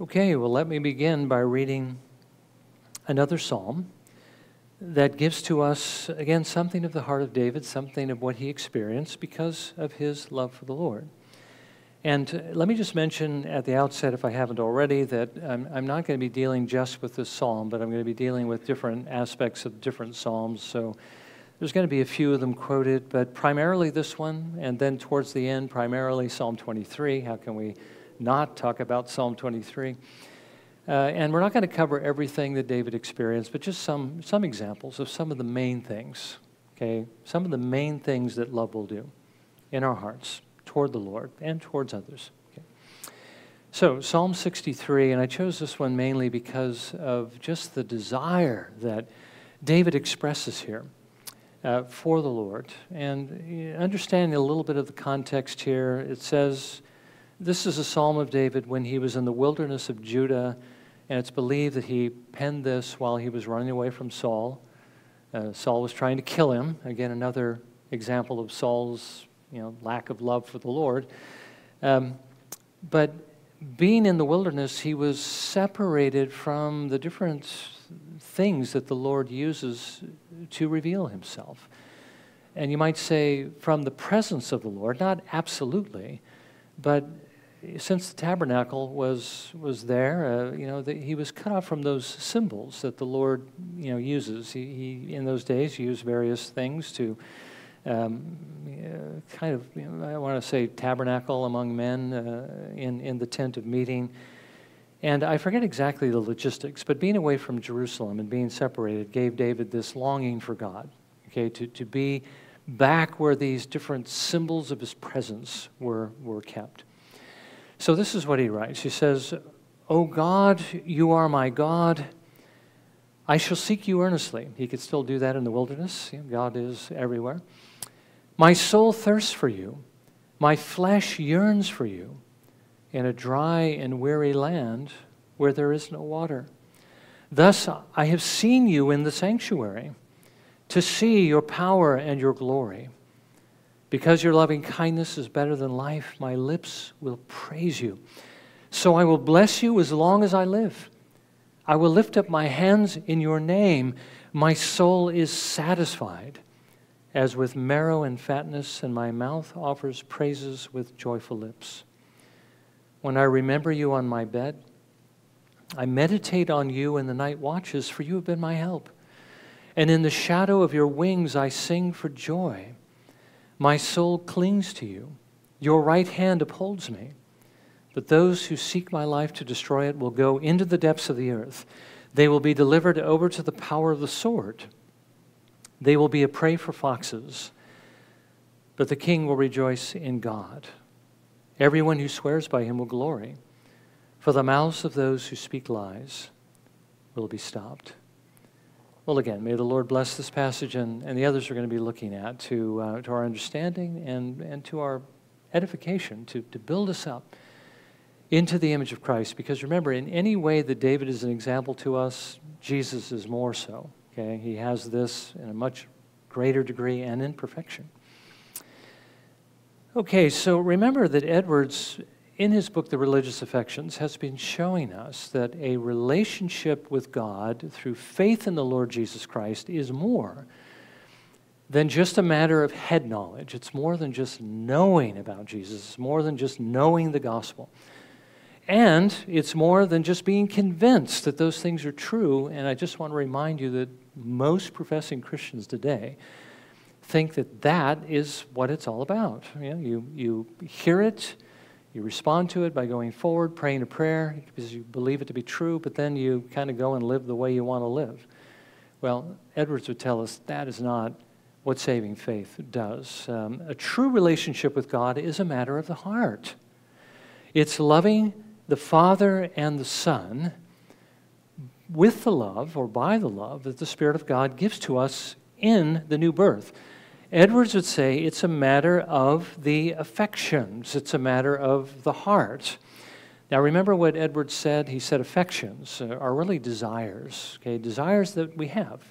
Okay, well, let me begin by reading another psalm that gives to us, again, something of the heart of David, something of what he experienced because of his love for the Lord. And let me just mention at the outset, if I haven't already, that I'm, I'm not going to be dealing just with this psalm, but I'm going to be dealing with different aspects of different psalms. So there's going to be a few of them quoted, but primarily this one, and then towards the end, primarily Psalm 23. How can we not talk about Psalm 23? Uh, and we're not going to cover everything that David experienced, but just some, some examples of some of the main things, okay? Some of the main things that love will do in our hearts toward the Lord and towards others. So, Psalm 63, and I chose this one mainly because of just the desire that David expresses here. Uh, for the Lord. And understanding a little bit of the context here, it says this is a psalm of David when he was in the wilderness of Judah and it's believed that he penned this while he was running away from Saul. Uh, Saul was trying to kill him. Again, another example of Saul's you know, lack of love for the Lord. Um, but being in the wilderness, he was separated from the different things that the Lord uses to reveal himself. And you might say, from the presence of the Lord, not absolutely, but since the tabernacle was was there, uh, you know, the, he was cut off from those symbols that the Lord, you know, uses. He, he in those days used various things to um, uh, kind of, you know, I want to say, tabernacle among men uh, in in the tent of meeting. And I forget exactly the logistics, but being away from Jerusalem and being separated gave David this longing for God, okay, to, to be back where these different symbols of his presence were, were kept. So this is what he writes. He says, O God, you are my God. I shall seek you earnestly. He could still do that in the wilderness. God is everywhere. My soul thirsts for you. My flesh yearns for you in a dry and weary land where there is no water. Thus I have seen you in the sanctuary to see your power and your glory. Because your loving kindness is better than life, my lips will praise you. So I will bless you as long as I live. I will lift up my hands in your name. My soul is satisfied as with marrow and fatness, and my mouth offers praises with joyful lips. When I remember you on my bed, I meditate on you in the night watches, for you have been my help. And in the shadow of your wings I sing for joy. My soul clings to you. Your right hand upholds me. But those who seek my life to destroy it will go into the depths of the earth. They will be delivered over to the power of the sword. They will be a prey for foxes. But the king will rejoice in God. Everyone who swears by him will glory. For the mouths of those who speak lies will be stopped. Well, again, may the Lord bless this passage and, and the others we're going to be looking at to, uh, to our understanding and, and to our edification, to, to build us up into the image of Christ. Because remember, in any way that David is an example to us, Jesus is more so. Okay? He has this in a much greater degree and in perfection. Okay, so remember that Edwards in his book, The Religious Affections, has been showing us that a relationship with God through faith in the Lord Jesus Christ is more than just a matter of head knowledge. It's more than just knowing about Jesus, it's more than just knowing the gospel. And it's more than just being convinced that those things are true. And I just want to remind you that most professing Christians today think that that is what it's all about. You, know, you, you hear it you respond to it by going forward, praying a prayer because you believe it to be true, but then you kind of go and live the way you want to live. Well, Edwards would tell us that is not what saving faith does. Um, a true relationship with God is a matter of the heart. It's loving the Father and the Son with the love or by the love that the Spirit of God gives to us in the new birth. Edwards would say it's a matter of the affections, it's a matter of the heart. Now, remember what Edwards said? He said affections are really desires, okay? Desires that we have.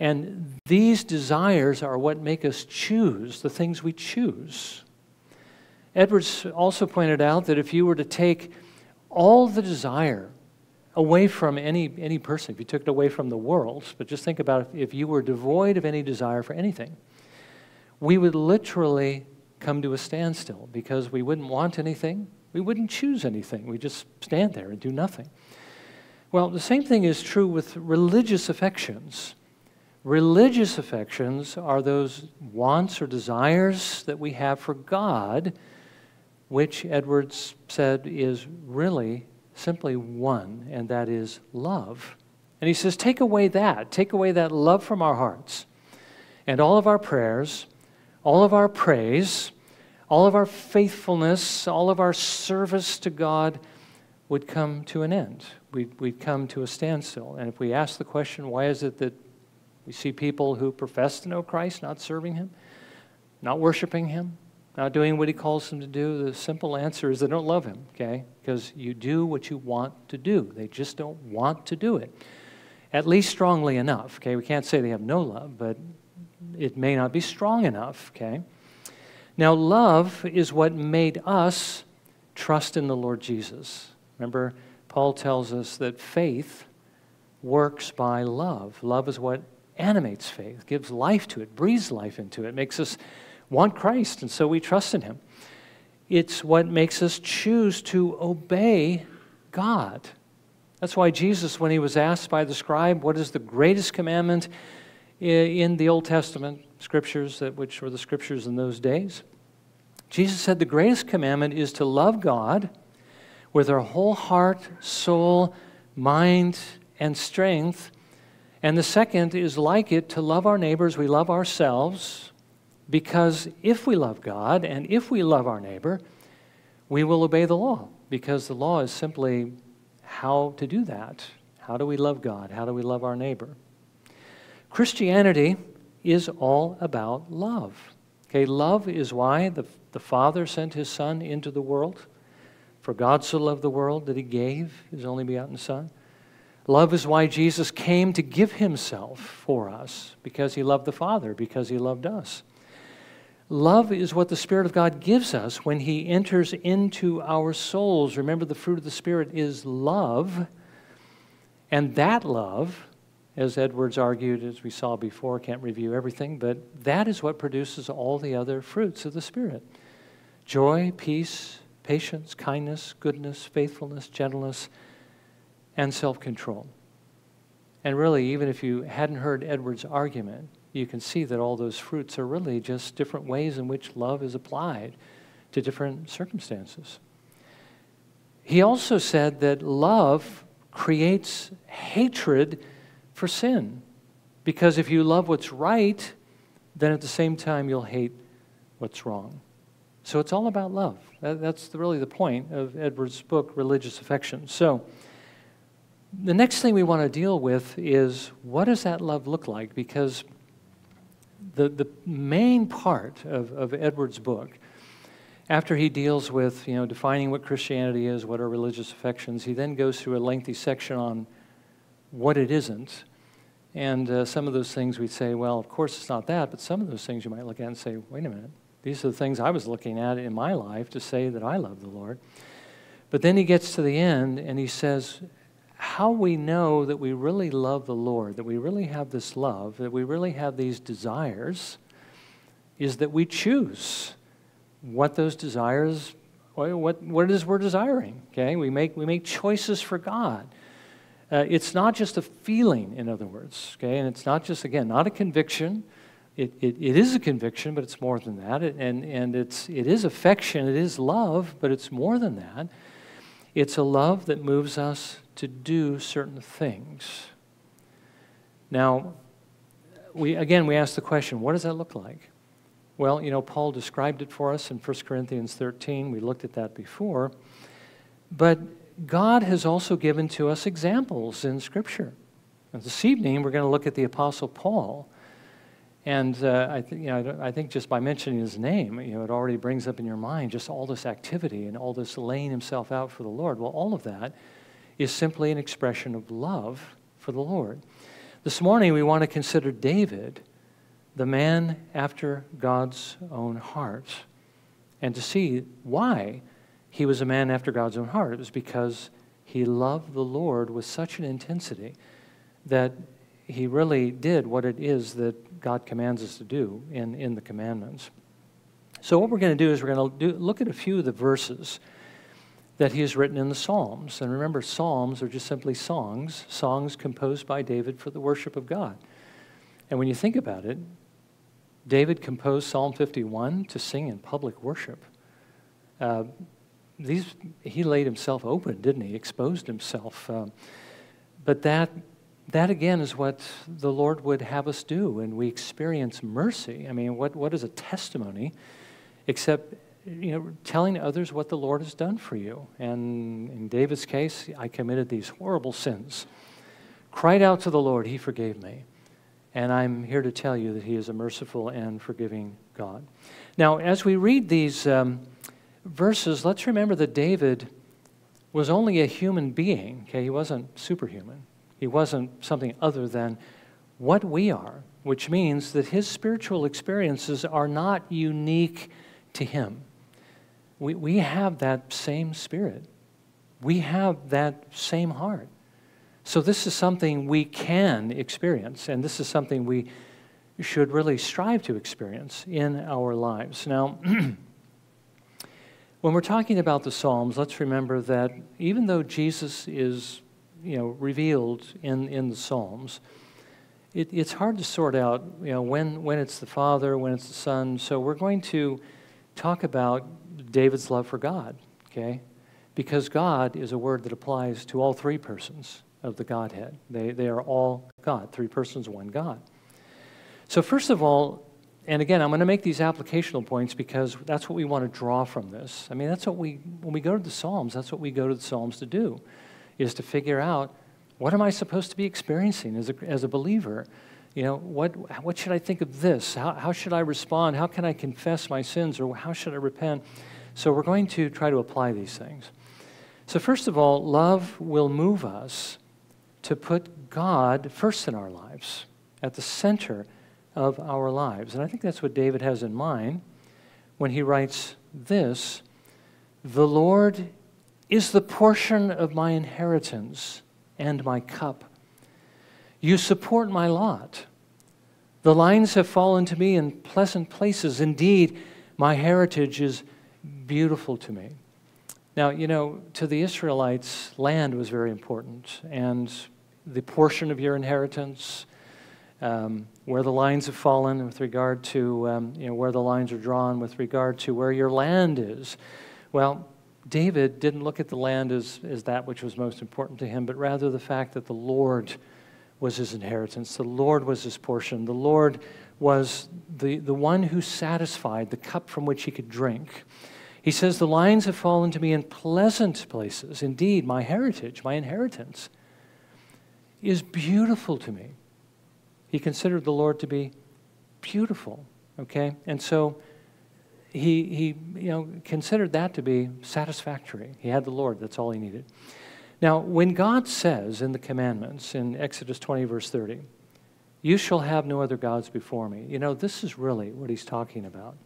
And these desires are what make us choose the things we choose. Edwards also pointed out that if you were to take all the desire away from any, any person, if you took it away from the world, but just think about if, if you were devoid of any desire for anything, we would literally come to a standstill because we wouldn't want anything, we wouldn't choose anything, we just stand there and do nothing. Well, the same thing is true with religious affections. Religious affections are those wants or desires that we have for God, which Edwards said is really simply one, and that is love. And he says, take away that. Take away that love from our hearts. And all of our prayers, all of our praise, all of our faithfulness, all of our service to God would come to an end. We'd, we'd come to a standstill. And if we ask the question, why is it that we see people who profess to know Christ not serving Him, not worshiping Him, not doing what He calls them to do, the simple answer is they don't love Him, okay? Because you do what you want to do. They just don't want to do it. At least strongly enough, okay? We can't say they have no love, but it may not be strong enough, okay? Now, love is what made us trust in the Lord Jesus. Remember, Paul tells us that faith works by love. Love is what animates faith, gives life to it, breathes life into it, makes us want Christ, and so we trust in Him. It's what makes us choose to obey God. That's why Jesus, when he was asked by the scribe, What is the greatest commandment in the Old Testament scriptures, which were the scriptures in those days? Jesus said, The greatest commandment is to love God with our whole heart, soul, mind, and strength. And the second is like it to love our neighbors, we love ourselves, because if we love God and if we love our neighbor, we will obey the law, because the law is simply how to do that. How do we love God? How do we love our neighbor? Christianity is all about love. Okay, love is why the, the Father sent his Son into the world. For God so loved the world that he gave his only begotten Son. Love is why Jesus came to give himself for us, because he loved the Father, because he loved us. Love is what the Spirit of God gives us when he enters into our souls. Remember, the fruit of the Spirit is love. And that love, as Edwards argued, as we saw before, can't review everything, but that is what produces all the other fruits of the Spirit joy, peace, patience, kindness, goodness, faithfulness, gentleness, and self control. And really, even if you hadn't heard Edward's argument, you can see that all those fruits are really just different ways in which love is applied to different circumstances. He also said that love creates hatred for sin. Because if you love what's right, then at the same time you'll hate what's wrong. So it's all about love. That's really the point of Edward's book, Religious Affection. So the next thing we want to deal with is what does that love look like? Because the, the main part of, of Edward's book, after he deals with you know, defining what Christianity is, what are religious affections, he then goes through a lengthy section on what it isn't. And uh, some of those things we'd say, well, of course it's not that, but some of those things you might look at and say, wait a minute, these are the things I was looking at in my life to say that I love the Lord. But then he gets to the end and he says, How we know that we really love the Lord, that we really have this love, that we really have these desires, is that we choose what those desires, what, what it is we're desiring. Okay? We make, we make choices for God. Uh, it's not just a feeling, in other words, okay? And it's not just, again, not a conviction it, it, it is a conviction, but it's more than that. It, and and it's, it is affection, it is love, but it's more than that. It's a love that moves us to do certain things. Now, we, again, we ask the question what does that look like? Well, you know, Paul described it for us in 1 Corinthians 13. We looked at that before. But God has also given to us examples in Scripture. And this evening, we're going to look at the Apostle Paul and uh, I, th- you know, I think just by mentioning his name, you know, it already brings up in your mind just all this activity and all this laying himself out for the Lord. Well, all of that is simply an expression of love for the Lord. This morning, we want to consider David, the man after God's own heart, and to see why he was a man after God's own heart. It was because he loved the Lord with such an intensity that he really did what it is that God commands us to do in, in the commandments. So, what we're going to do is we're going to do, look at a few of the verses that he has written in the Psalms. And remember, Psalms are just simply songs, songs composed by David for the worship of God. And when you think about it, David composed Psalm 51 to sing in public worship. Uh, these, he laid himself open, didn't he? Exposed himself. Um, but that that again is what the Lord would have us do, and we experience mercy. I mean, what, what is a testimony except you know, telling others what the Lord has done for you? And in David's case, I committed these horrible sins. Cried out to the Lord, He forgave me. And I'm here to tell you that He is a merciful and forgiving God. Now, as we read these um, verses, let's remember that David was only a human being, okay? He wasn't superhuman. He wasn't something other than what we are, which means that his spiritual experiences are not unique to him. We, we have that same spirit, we have that same heart. So, this is something we can experience, and this is something we should really strive to experience in our lives. Now, when we're talking about the Psalms, let's remember that even though Jesus is you know, revealed in, in the Psalms, it, it's hard to sort out you know, when, when it's the Father, when it's the Son. So we're going to talk about David's love for God, okay? Because God is a word that applies to all three persons of the Godhead. They, they are all God, three persons, one God. So, first of all, and again, I'm going to make these applicational points because that's what we want to draw from this. I mean, that's what we, when we go to the Psalms, that's what we go to the Psalms to do is to figure out what am I supposed to be experiencing as a, as a believer? You know, what, what should I think of this? How, how should I respond? How can I confess my sins? Or how should I repent? So we're going to try to apply these things. So, first of all, love will move us to put God first in our lives, at the center of our lives. And I think that's what David has in mind when he writes this The Lord is the portion of my inheritance and my cup. You support my lot. The lines have fallen to me in pleasant places. Indeed, my heritage is beautiful to me. Now, you know, to the Israelites, land was very important, and the portion of your inheritance, um, where the lines have fallen with regard to, um, you know, where the lines are drawn with regard to where your land is. Well, David didn't look at the land as, as that which was most important to him, but rather the fact that the Lord was his inheritance. The Lord was his portion. The Lord was the, the one who satisfied the cup from which he could drink. He says, The lines have fallen to me in pleasant places. Indeed, my heritage, my inheritance, is beautiful to me. He considered the Lord to be beautiful. Okay? And so he, he you know, considered that to be satisfactory. He had the Lord, that's all he needed. Now, when God says in the commandments in Exodus 20, verse 30, you shall have no other gods before me, you know, this is really what he's talking about.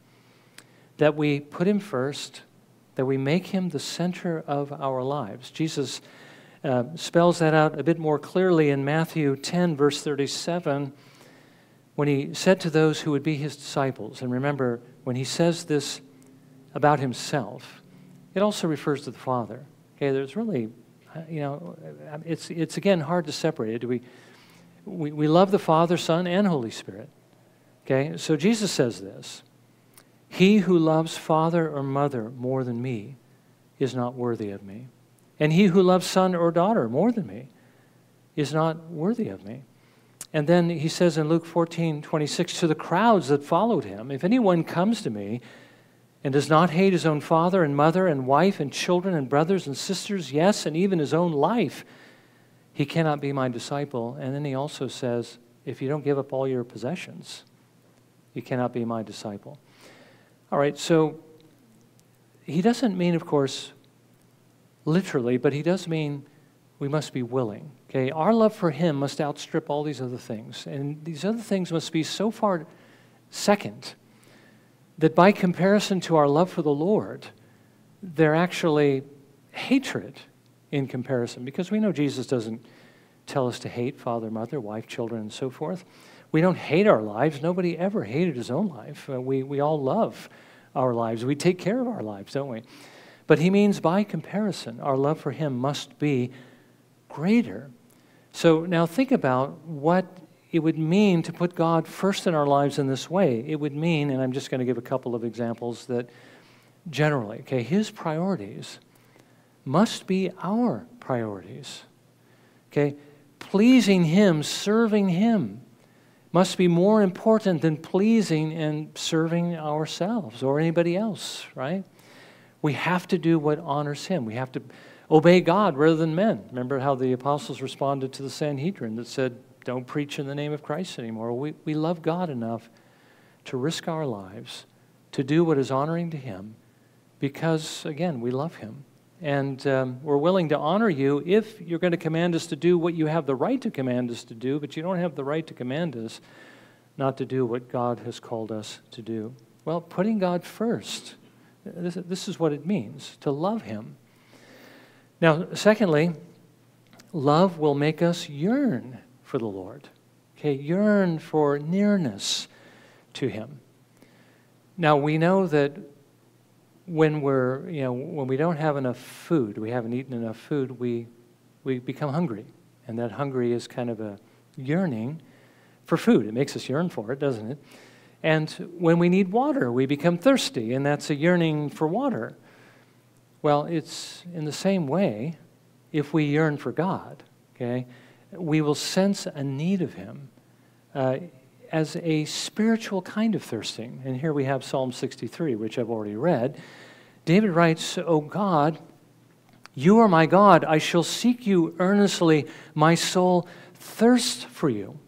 That we put him first, that we make him the center of our lives. Jesus uh, spells that out a bit more clearly in Matthew 10, verse 37 when he said to those who would be his disciples, and remember, when he says this about himself, it also refers to the Father. Okay, there's really, Uh, you know, it's, it's again hard to separate it. We, we, we love the Father, Son, and Holy Spirit. Okay, so Jesus says this He who loves father or mother more than me is not worthy of me. And he who loves son or daughter more than me is not worthy of me. And then he says in Luke 14, 26, to the crowds that followed him, If anyone comes to me and does not hate his own father and mother and wife and children and brothers and sisters, yes, and even his own life, he cannot be my disciple. And then he also says, If you don't give up all your possessions, you cannot be my disciple. All right, so he doesn't mean, of course, literally, but he does mean we must be willing. Okay, our love for Him must outstrip all these other things. And these other things must be so far second that by comparison to our love for the Lord, they're actually hatred in comparison because we know Jesus doesn't tell us to hate father, mother, wife, children, and so forth. We don't hate our lives. Nobody ever hated his own life. Uh, we, we all love our lives. We take care of our lives, don't we? But he means by comparison, our love for him must be greater. So now think about what it would mean to put God first in our lives in this way. It would mean, and I'm just going to give a couple of examples that generally, okay, his priorities must be our priorities. Okay? Pleasing him, serving him must be more important than pleasing and serving ourselves or anybody else, right? We have to do what honors him. We have to obey God rather than men. Remember how the apostles responded to the Sanhedrin that said, Don't preach in the name of Christ anymore. We, we love God enough to risk our lives, to do what is honoring to him, because, again, we love him. And um, we're willing to honor you if you're going to command us to do what you have the right to command us to do, but you don't have the right to command us not to do what God has called us to do. Well, putting God first, this, this is what it means to love Him. Now, secondly, love will make us yearn for the Lord. Okay, yearn for nearness to Him. Now, we know that when we're, you know, when we don't have enough food, we haven't eaten enough food, we, we become hungry. And that hungry is kind of a yearning for food. It makes us yearn for it, doesn't it? And when we need water, we become thirsty, and that's a yearning for water. Well, it's in the same way if we yearn for God, okay? We will sense a need of Him. Uh, as a spiritual kind of thirsting. And here we have Psalm 63, which I've already read. David writes, O God, you are my God. I shall seek you earnestly. My soul thirsts for you.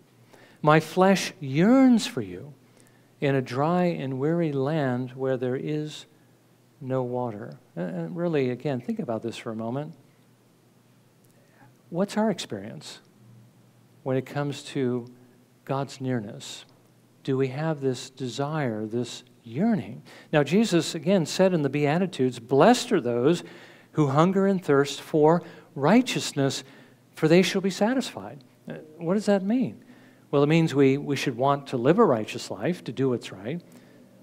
My flesh yearns for you in a dry and weary land where there is no water. And really, again, think about this for a moment. What's our experience when it comes to God's nearness? Do we have this desire, this yearning? Now, Jesus again said in the Beatitudes, Blessed are those who hunger and thirst for righteousness, for they shall be satisfied. Uh, what does that mean? Well, it means we, we should want to live a righteous life, to do what's right.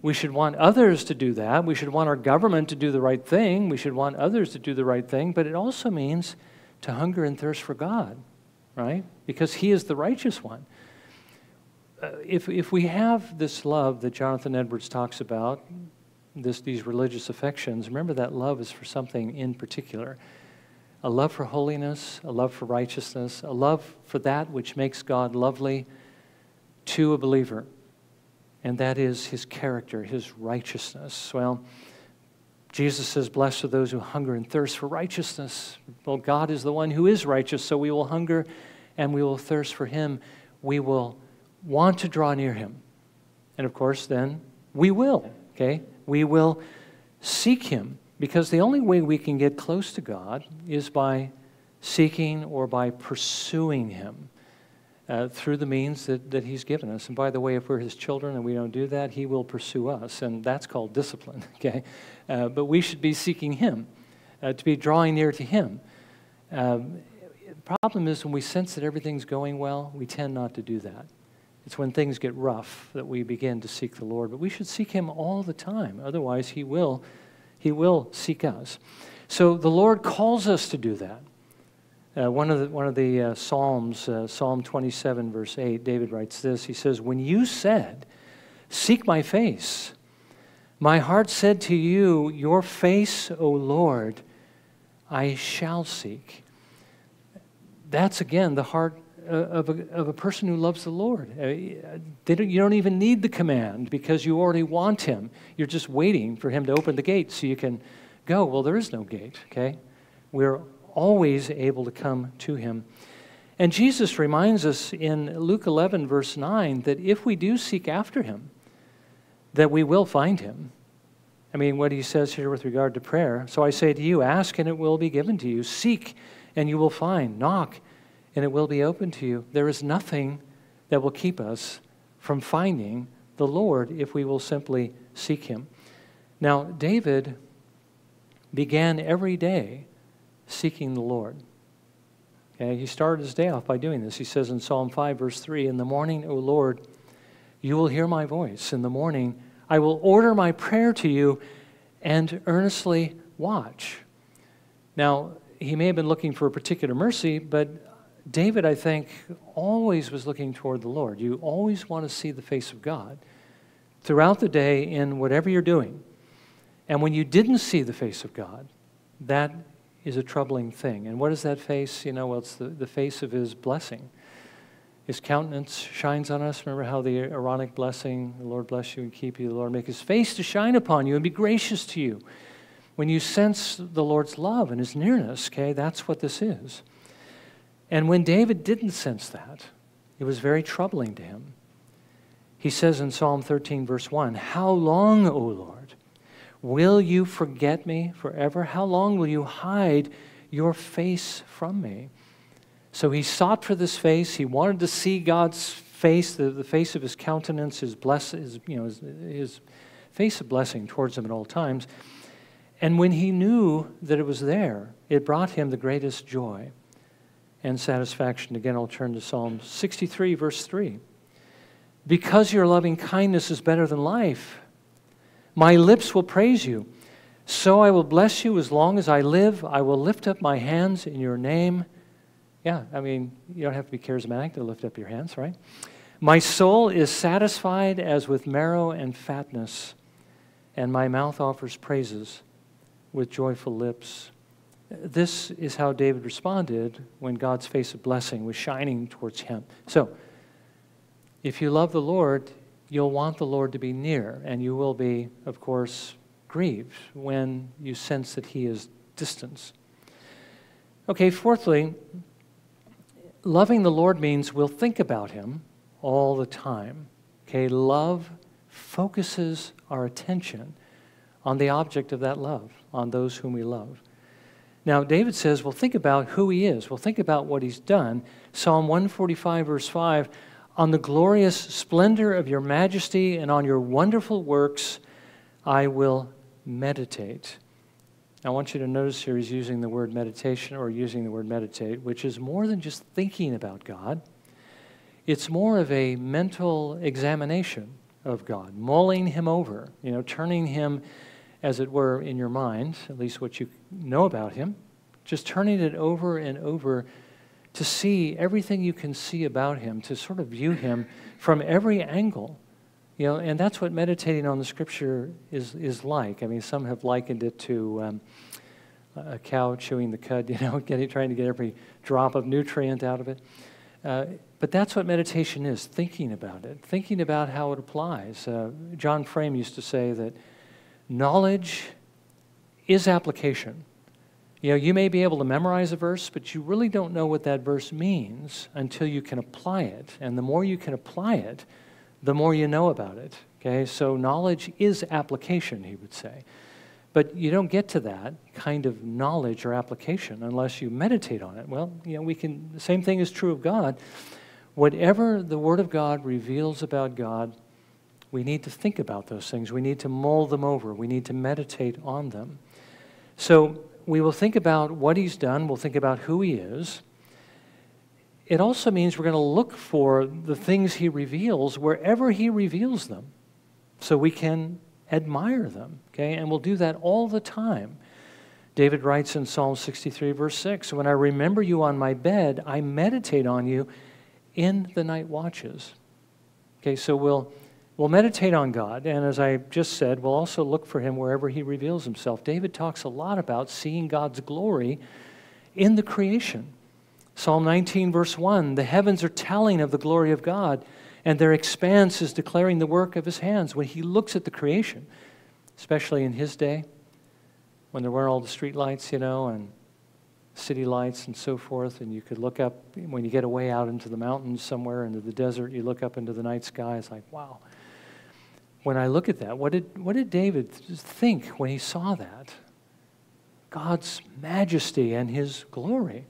We should want others to do that. We should want our government to do the right thing. We should want others to do the right thing. But it also means to hunger and thirst for God, right? Because He is the righteous one uh, if, if we have this love that Jonathan Edwards talks about, this, these religious affections, remember that love is for something in particular a love for holiness, a love for righteousness, a love for that which makes God lovely to a believer. And that is his character, his righteousness. Well, Jesus says, Blessed are those who hunger and thirst for righteousness. Well, God is the one who is righteous, so we will hunger and we will thirst for him. We will want to draw near him. And of course, then we will, okay? We will seek him because the only way we can get close to God is by seeking or by pursuing him uh, through the means that, that he's given us. And by the way, if we're his children and we don't do that, he will pursue us, and that's called discipline, okay? Uh, but we should be seeking him, uh, to be drawing near to him. Um, the problem is when we sense that everything's going well, we tend not to do that. It's when things get rough that we begin to seek the Lord. But we should seek Him all the time. Otherwise, He will, He will seek us. So the Lord calls us to do that. Uh, one of the, one of the uh, Psalms, uh, Psalm 27, verse 8, David writes this. He says, When you said, Seek my face, my heart said to you, Your face, O Lord, I shall seek. That's again the heart of a, of a person who loves the Lord. Uh, don't, you don't even need the command because you already want Him. You're just waiting for Him to open the gate so you can go. Well, there is no gate, okay? We're always able to come to Him. And Jesus reminds us in Luke 11, verse 9, that if we do seek after Him, that we will find Him. I mean, what he says here with regard to prayer. So I say to you, ask and it will be given to you. Seek and you will find. Knock and it will be open to you. There is nothing that will keep us from finding the Lord if we will simply seek Him. Now, David began every day seeking the Lord. Okay, he started his day off by doing this. He says in Psalm 5, verse 3 In the morning, O Lord, you will hear my voice. In the morning, I will order my prayer to you and earnestly watch. Now, he may have been looking for a particular mercy, but David, I think, always was looking toward the Lord. You always want to see the face of God throughout the day in whatever you're doing. And when you didn't see the face of God, that is a troubling thing. And what is that face? You know, well, it's the, the face of his blessing. His countenance shines on us. Remember how the Aaronic blessing, the Lord bless you and keep you, the Lord make his face to shine upon you and be gracious to you. When you sense the Lord's love and his nearness, okay, that's what this is. And when David didn't sense that, it was very troubling to him. He says in Psalm 13, verse 1 How long, O Lord, will you forget me forever? How long will you hide your face from me? So he sought for this face. He wanted to see God's face, the, the face of his countenance, his, bless, his, you know, his, his face of blessing towards him at all times. And when he knew that it was there, it brought him the greatest joy and satisfaction. Again, I'll turn to Psalm 63, verse 3. Because your loving kindness is better than life, my lips will praise you. So I will bless you as long as I live. I will lift up my hands in your name. Yeah, I mean, you don't have to be charismatic to lift up your hands, right? My soul is satisfied as with marrow and fatness, and my mouth offers praises with joyful lips. This is how David responded when God's face of blessing was shining towards him. So, if you love the Lord, you'll want the Lord to be near, and you will be, of course, grieved when you sense that He is distant. Okay, fourthly, loving the Lord means we'll think about Him all the time. Okay, love focuses our attention on the object of that love, on those whom we love. Now, David says, well, think about who he is. Well, think about what he's done. Psalm 145, verse 5 On the glorious splendor of your majesty and on your wonderful works, I will meditate. I want you to notice here he's using the word meditation or using the word meditate, which is more than just thinking about God. It's more of a mental examination of God, mulling him over, you know, turning him as it were, in your mind, at least what you know about him, just turning it over and over to see everything you can see about him, to sort of view him from every angle. You know, and that's what meditating on the scripture is, is like. I mean, some have likened it to um, a cow chewing the cud, you know, getting, trying to get every drop of nutrient out of it. Uh, but that's what meditation is thinking about it, thinking about how it applies. Uh, John Frame used to say that Knowledge is application. You know, you may be able to memorize a verse, but you really don't know what that verse means until you can apply it. And the more you can apply it, the more you know about it. Okay, so knowledge is application, he would say. But you don't get to that kind of knowledge or application unless you meditate on it. Well, you know, we can, the same thing is true of God. Whatever the Word of God reveals about God, we need to think about those things. We need to mull them over. We need to meditate on them. So we will think about what he's done, we'll think about who he is. It also means we're going to look for the things he reveals wherever he reveals them so we can admire them, okay? And we'll do that all the time. David writes in Psalm 63, verse 6 When I remember you on my bed, I meditate on you in the night watches. Okay, so we'll We'll meditate on God, and as I just said, we'll also look for Him wherever He reveals Himself. David talks a lot about seeing God's glory in the creation. Psalm 19, verse 1 The heavens are telling of the glory of God, and their expanse is declaring the work of His hands. When He looks at the creation, especially in His day, when there weren't all the street lights, you know, and city lights and so forth, and you could look up when you get away out into the mountains somewhere into the desert, you look up into the night sky, it's like, wow when I look at that, what did, what did David think when he saw that? God's majesty and his glory.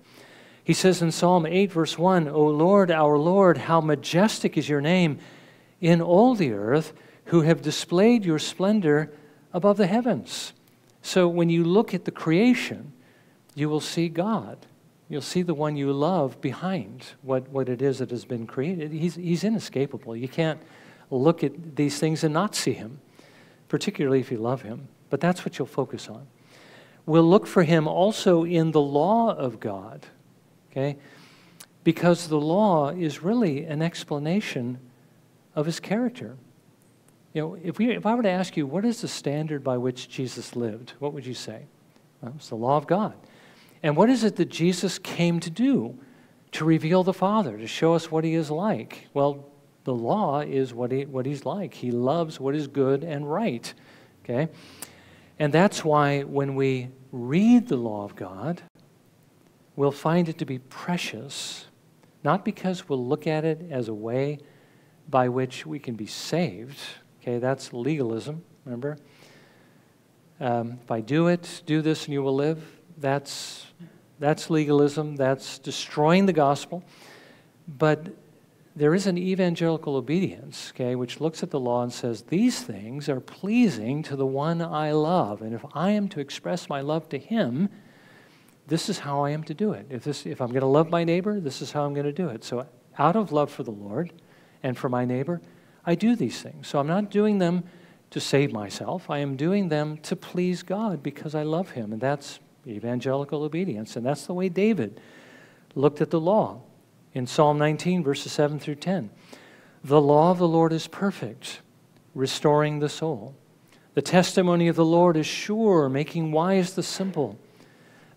He says in Psalm 8, verse 1, O Lord, our Lord, how majestic is your name in all the earth, who have displayed your splendor above the heavens. So when you look at the creation, you will see God. You'll see the one you love behind what, what it is that has been created. He's, he's inescapable. You can't look at these things and not see him, particularly if you love him. But that's what you'll focus on. We'll look for him also in the law of God, okay? Because the law is really an explanation of his character. You know, if, we, if I were to ask you, what is the standard by which Jesus lived, what would you say? Well, it's the law of God. And what is it that Jesus came to do? To reveal the Father, to show us what he is like. Well, the law is what, he, what he's like. He loves what is good and right. Okay? And that's why when we read the law of God, we'll find it to be precious, not because we'll look at it as a way by which we can be saved. Okay, that's legalism, remember? Um, if I do it, do this and you will live, that's, that's legalism, that's destroying the gospel. But there is an evangelical obedience, okay, which looks at the law and says, These things are pleasing to the one I love. And if I am to express my love to him, this is how I am to do it. If, this, if I'm going to love my neighbor, this is how I'm going to do it. So, out of love for the Lord and for my neighbor, I do these things. So, I'm not doing them to save myself, I am doing them to please God because I love him. And that's evangelical obedience. And that's the way David looked at the law in Psalm 19, verses 7 through 10. The law of the Lord is perfect, restoring the soul. The testimony of the Lord is sure, making wise the simple.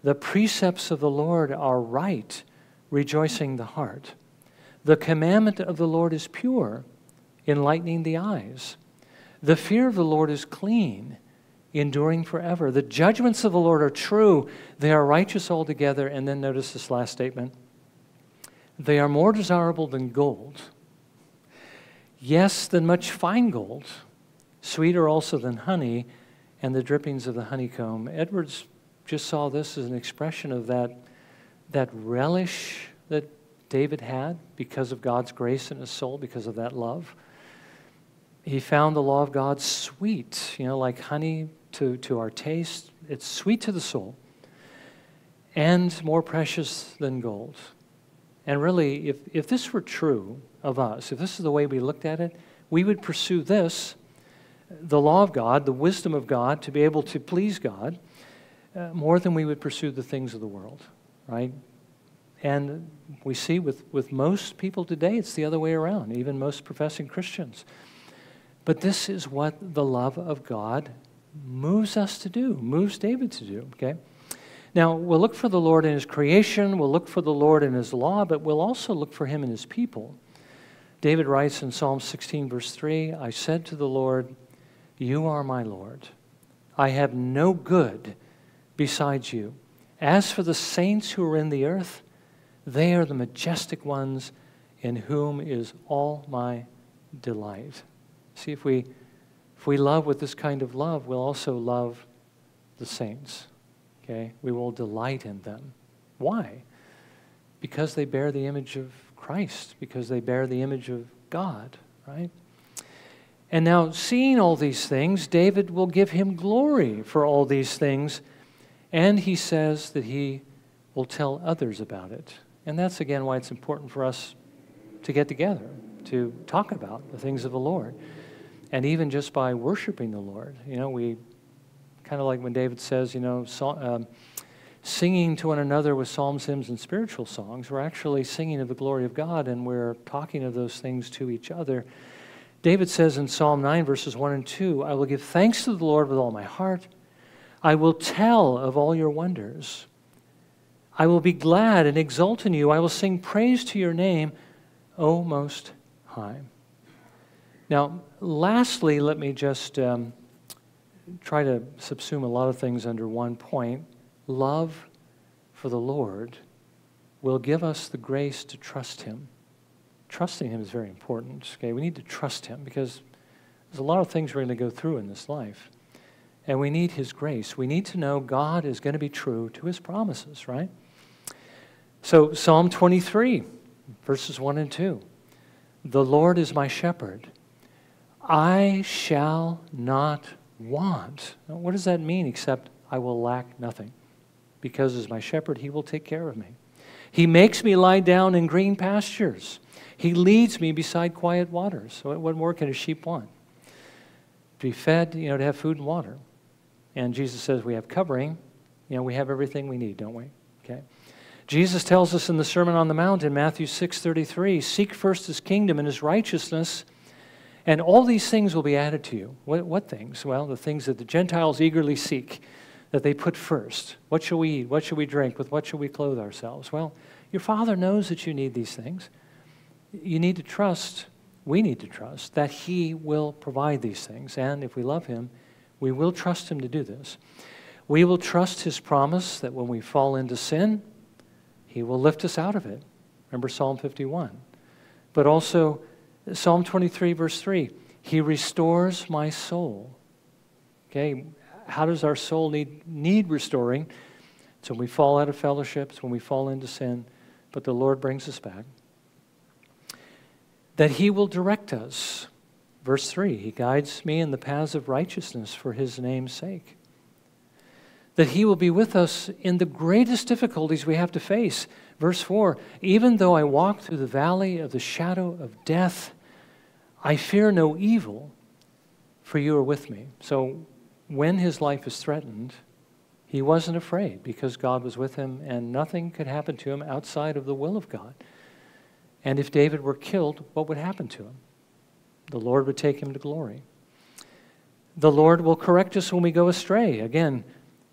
The precepts of the Lord are right, rejoicing the heart. The commandment of the Lord is pure, enlightening the eyes. The fear of the Lord is clean, enduring forever. The judgments of the Lord are true, they are righteous altogether. And then notice this last statement they are more desirable than gold. Yes, than much fine gold, sweeter also than honey and the drippings of the honeycomb. Edwards just saw this as an expression of that, that relish that David had because of God's grace in his soul, because of that love. He found the law of God sweet, you know, like honey to, to our taste. It's sweet to the soul and more precious than gold. And really, if, if this were true of us, if this is the way we looked at it, we would pursue this, the law of God, the wisdom of God, to be able to please God, uh, more than we would pursue the things of the world, right? And we see with, with most people today, it's the other way around, even most professing Christians. But this is what the love of God moves us to do, moves David to do, okay? Now, we'll look for the Lord in His creation, we'll look for the Lord in His law, but we'll also look for Him in His people. David writes in Psalm 16, verse 3 I said to the Lord, You are my Lord. I have no good besides you. As for the saints who are in the earth, they are the majestic ones in whom is all my delight. See, if we, if we love with this kind of love, we'll also love the saints. Okay? We will delight in them. Why? Because they bear the image of Christ, because they bear the image of God, right? And now, seeing all these things, David will give him glory for all these things, and he says that he will tell others about it. And that's again why it's important for us to get together, to talk about the things of the Lord. And even just by worshiping the Lord, you know, we kind of like when David says, you know, so, um, singing to one another with psalms, hymns, and spiritual songs. We're actually singing of the glory of God and we're talking of those things to each other. David says in Psalm 9, verses 1 and 2 I will give thanks to the Lord with all my heart. I will tell of all your wonders. I will be glad and exult in you. I will sing praise to your name, O Most High. Now, lastly, let me just um, try to subsume a lot of things under one point. Love for the Lord will give us the grace to trust Him. Trusting Him is very important. Okay, we need to trust Him because there's a lot of things we're going to go through in this life. And we need His grace. We need to know God is going to be true to His promises, right? So, Psalm 23, verses 1 and 2. The Lord is my shepherd. I shall not want. What does that mean except I will lack nothing? Because as my shepherd, he will take care of me. He makes me lie down in green pastures. He leads me beside quiet waters. What more can a sheep want? To be fed, you know, to have food and water. And Jesus says we have covering. You know, we have everything we need, don't we? Okay. Jesus tells us in the Sermon on the Mount in Matthew 6:33, "Seek first his kingdom and his righteousness, and all these things will be added to you." What, what things? Well, the things that the Gentiles eagerly seek, that they put first. What shall we eat? What shall we drink? With what shall we clothe ourselves? Well, your Father knows that you need these things. You need to trust, we need to trust, that He will provide these things. And if we love Him, we will trust Him to do this. We will trust His promise that when we fall into sin, He will lift us out of it. Remember Psalm 51. But also, Psalm 23, verse 3 He restores my soul. Okay, how does our soul need, need restoring? So when we fall out of fellowships, when we fall into sin, but the Lord brings us back. That He will direct us. Verse 3 He guides me in the paths of righteousness for His name's sake. That He will be with us in the greatest difficulties we have to face. Verse 4 Even though I walk through the valley of the shadow of death, I fear no evil, for you are with me. So when his life is threatened, he wasn't afraid because God was with him and nothing could happen to him outside of the will of God. And if David were killed, what would happen to him? The Lord would take him to glory. The Lord will correct us when we go astray. Again,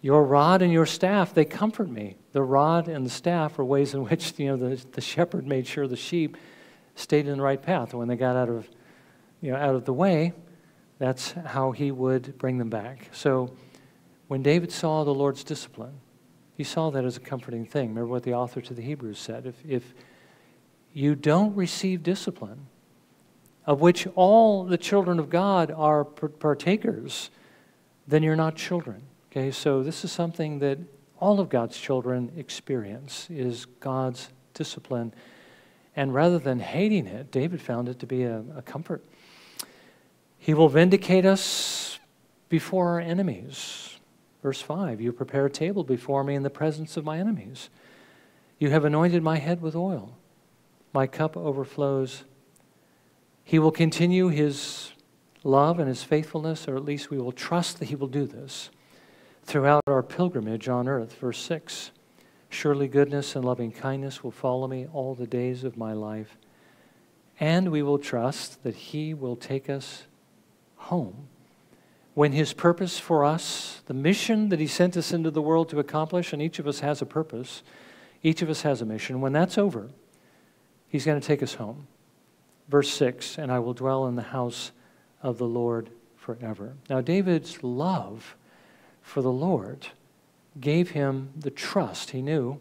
your rod and your staff, they comfort me. The rod and the staff are ways in which you know, the, the shepherd made sure the sheep stayed in the right path. When they got out of, you know, out of the way, that's how he would bring them back. So, when David saw the Lord's discipline, he saw that as a comforting thing. Remember what the author to the Hebrews said. If, if you don't receive discipline, of which all the children of God are partakers, then you're not children. Okay, so this is something that all of God's children experience is God's discipline. And rather than hating it, David found it to be a, a comfort. He will vindicate us before our enemies. Verse 5 You prepare a table before me in the presence of my enemies. You have anointed my head with oil. My cup overflows. He will continue his love and his faithfulness, or at least we will trust that he will do this throughout our pilgrimage on earth. Verse 6 Surely goodness and loving kindness will follow me all the days of my life, and we will trust that he will take us home when his purpose for us, the mission that he sent us into the world to accomplish, and each of us has a purpose, each of us has a mission, when that's over, he's going to take us home. Verse 6 And I will dwell in the house of the Lord forever. Now, David's love for the Lord gave him the trust he knew.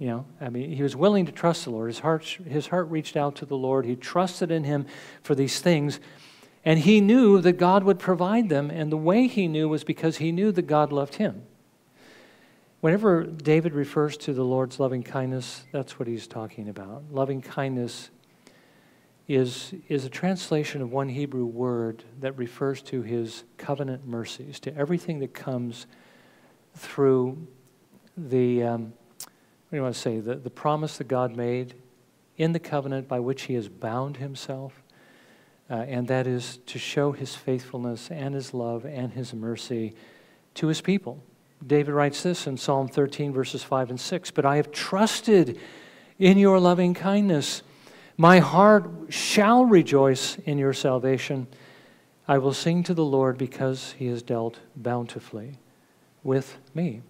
You know, I mean, he was willing to trust the Lord. His heart, his heart reached out to the Lord. He trusted in him for these things. And he knew that God would provide them, and the way he knew was because he knew that God loved him. Whenever David refers to the Lord's loving kindness, that's what he's talking about. Loving kindness is, is a translation of one Hebrew word that refers to his covenant mercies, to everything that comes through the, um, what do you want to say, the, the promise that God made in the covenant by which he has bound himself uh, and that is to show his faithfulness and his love and his mercy to his people. David writes this in Psalm 13, verses 5 and 6 But I have trusted in your loving kindness. My heart shall rejoice in your salvation. I will sing to the Lord because he has dealt bountifully with me.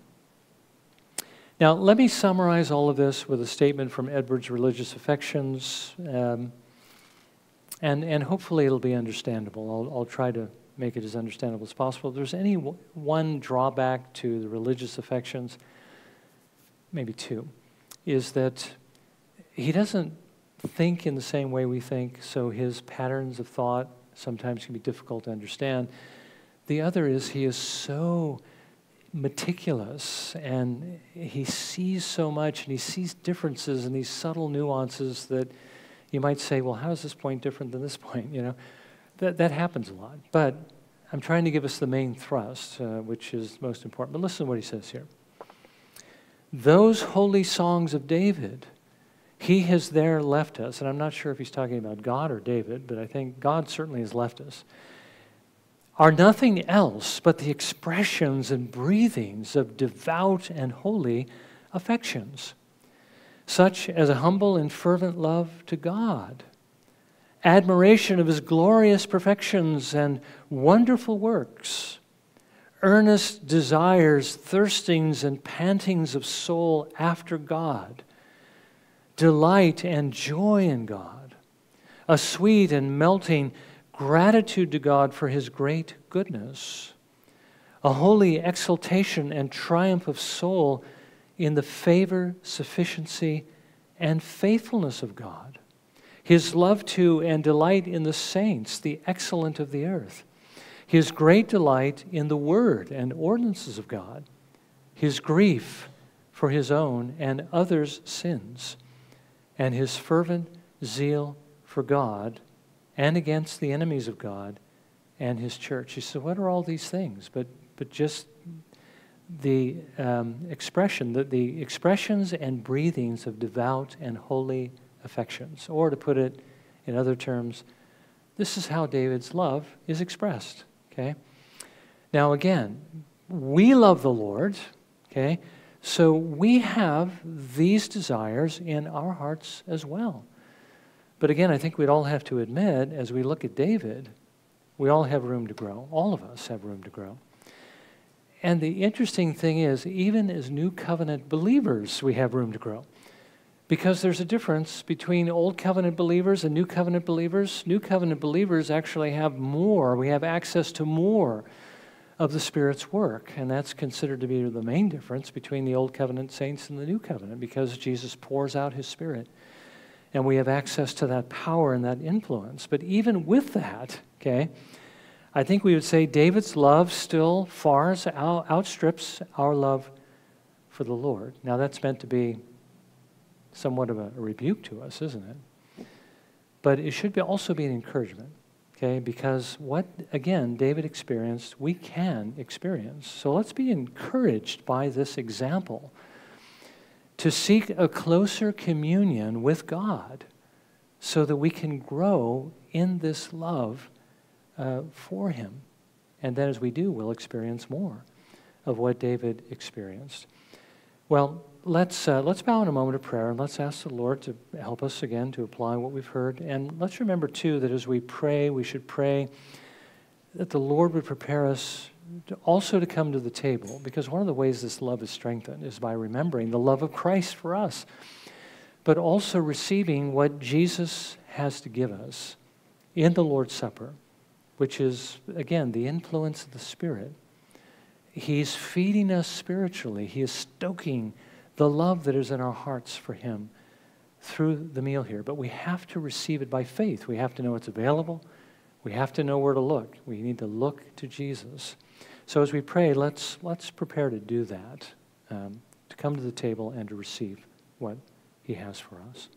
Now, let me summarize all of this with a statement from Edwards' Religious Affections. Um, and, and hopefully it'll be understandable. I'll, I'll try to make it as understandable as possible. If there's any one drawback to the religious affections, maybe two, is that he doesn't think in the same way we think, so his patterns of thought sometimes can be difficult to understand. The other is he is so meticulous and he sees so much and he sees differences and these subtle nuances that you might say, well, how is this point different than this point? You know, that, that happens a lot. But I'm trying to give us the main thrust, uh, which is most important. But listen to what he says here. Those holy songs of David, he has there left us. And I'm not sure if he's talking about God or David, but I think God certainly has left us. Are nothing else but the expressions and breathings of devout and holy affections, such as a humble and fervent love to God. Admiration of his glorious perfections and wonderful works, earnest desires, thirstings, and pantings of soul after God, delight and joy in God, a sweet and melting gratitude to God for his great goodness, a holy exultation and triumph of soul in the favor, sufficiency, and faithfulness of God his love to and delight in the saints, the excellent of the earth, his great delight in the word and ordinances of God, his grief for his own and others' sins, and his fervent zeal for God and against the enemies of God and his church. He said, What are all these things? But, but just the um, expression, the, the expressions and breathings of devout and holy affections. Or to put it in other terms, this is how David's love is expressed. Okay? Now, again, we love the Lord, okay? So we have these desires in our hearts as well. But again, I think we'd all have to admit, as we look at David, we all have room to grow. All of us have room to grow. And the interesting thing is, even as new covenant believers, we have room to grow. Because there's a difference between Old Covenant believers and New Covenant believers. New Covenant believers actually have more, we have access to more of the Spirit's work. And that's considered to be the main difference between the Old Covenant saints and the New Covenant because Jesus pours out His Spirit. And we have access to that power and that influence. But even with that, okay, I think we would say David's love still far outstrips our love for the Lord. Now, that's meant to be somewhat of a, a rebuke to us, isn't it? But it should be also be an encouragement, okay? Because what, again, David experienced, we can experience. So let's be encouraged by this example to seek a closer communion with God so that we can grow in this love uh, for Him. And then as we do, we'll experience more of what David experienced. Well, let's, uh, let's bow in a moment of prayer and let's ask the Lord to help us again to apply what we've heard. And let's remember, too, that as we pray, we should pray that the Lord would prepare us to also to come to the table, because one of the ways this love is strengthened is by remembering the love of Christ for us, but also receiving what Jesus has to give us in the Lord's Supper, which is, again, the influence of the Spirit. He's feeding us spiritually, He is stoking the love that is in our hearts for Him through the meal here. But we have to receive it by faith. We have to know it's available. We have to know where to look. We need to look to Jesus. So as we pray, let's, let's prepare to do that, um, to come to the table and to receive what He has for us.